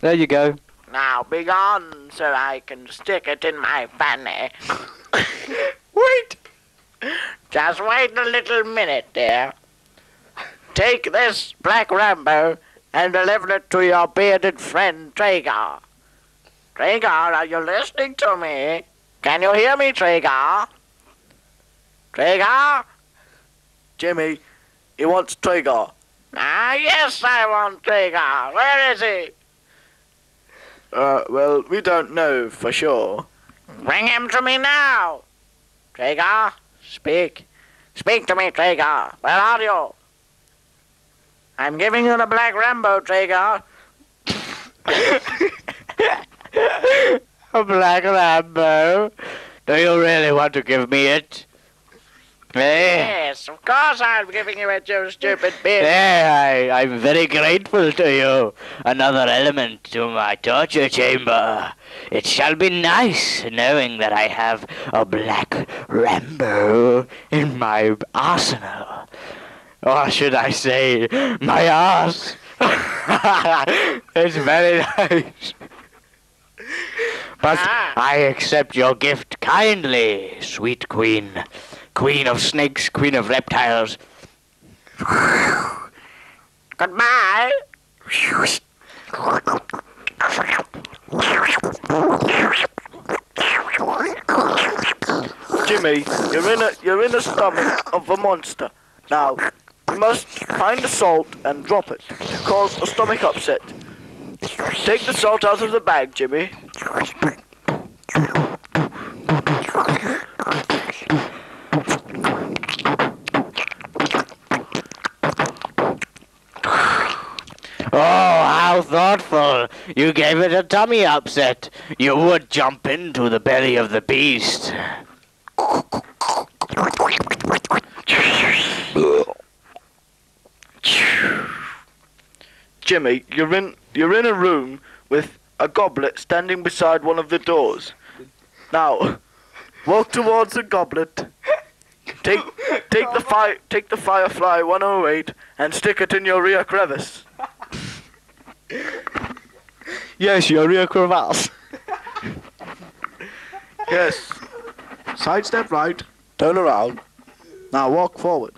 There you go. Now be gone so I can stick it in my fanny. Wait. Just wait a little minute, dear. Take this Black Rambo and deliver it to your bearded friend Treguard. Treguard, are you listening to me? Can you hear me, Treguard? Treguard? Jimmy, he wants Treguard. Ah, yes, I want Treguard. Where is he? Uh, well, we don't know for sure. Bring him to me now. Treguard, speak. Speak to me, Treguard. Where are you? I'm giving you the Black Rambo, Treguard. A black Rambo. Do you really want to give me it? Yes, of course I'm giving you it, you stupid bitch. Yeah, I, I'm very grateful to you. Another element to my torture chamber. It shall be nice knowing that I have a black Rambo in my arsenal. Or should I say, my arse. it's very nice. But Ah. I accept your gift kindly, sweet queen. Queen of snakes, queen of reptiles. Goodbye. Jimmy, you're in a you're in the stomach of a monster. Now, you must find the salt and drop it to cause a stomach upset. Take the salt out of the bag, Jimmy. Oh, how thoughtful! You gave it a tummy upset. You would jump into the belly of the beast. Jimmy, you're in you're in a room with a goblet standing beside one of the doors. Now, walk towards the goblet. Take take the fire take the Firefly 108 and stick it in your rear crevice. Yes, your real crevasse. Yes. Sidestep right. Turn around. Now walk forward.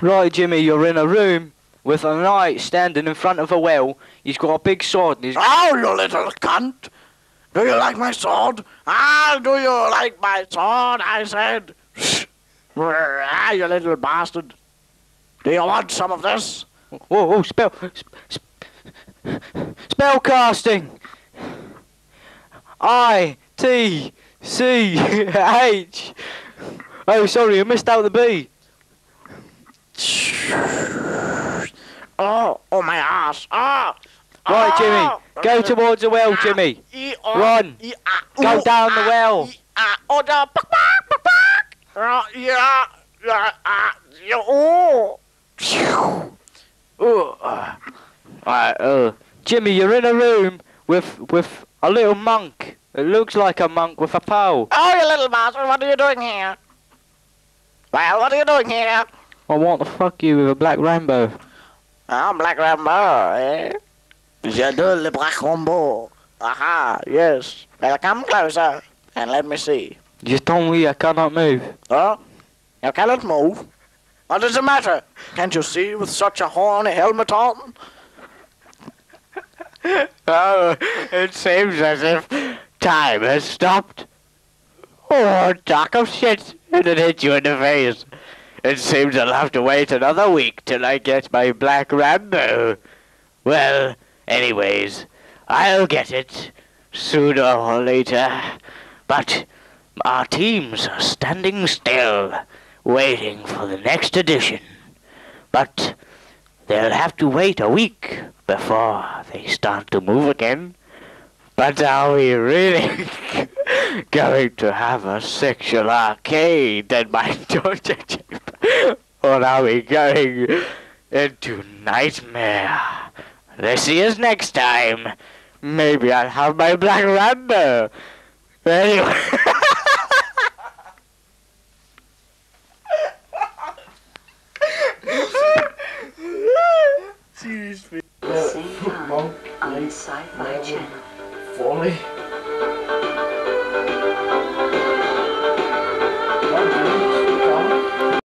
Right, Jimmy, you're in a room with a knight standing in front of a well. He's got a big sword and he's Oh, you little cunt. Do you like my sword? Ah, do you like my sword? I said. Ah, you little bastard. Do you want some of this? Oh, oh, spell, sp- spell casting. I T C H. Oh, sorry, I missed out the B. Oh, oh my ass. Ah. Right, Ah. Jimmy, go towards the well, Jimmy. Oh, Run. ah, Go down the ah, well. e, yeah, yeah, ah, yeah, oh. Oh, right, uh, Jimmy, you're in a room with with a little monk. It looks like a monk with a pole. Oh, you little bastard, what are you doing here? Well, what are you doing here? I want to fuck you with a black rainbow. Oh, Black Rambo, eh? J'adore le Black Rambo. Aha, yes. Well, come closer and let me see. You told me I cannot move. Oh, you cannot move. What does it matter? Can't you see with such a horny helmet on? Oh, it seems as if time has stopped. Oh, doc of shit. And it hit you in the face. It seems I'll have to wait another week till I get my black Rambo. Well, anyways, I'll get it sooner or later. But our teams are standing still, waiting for the next edition. But they'll have to wait a week before they start to move again. But are we really going to have a sexual arcade in my torture chamber? Or are we going into Knightmare? Let's see us next time. Maybe I'll have my black Rambo. Anyway. his feet. the same time on the Sci-Fi Channel.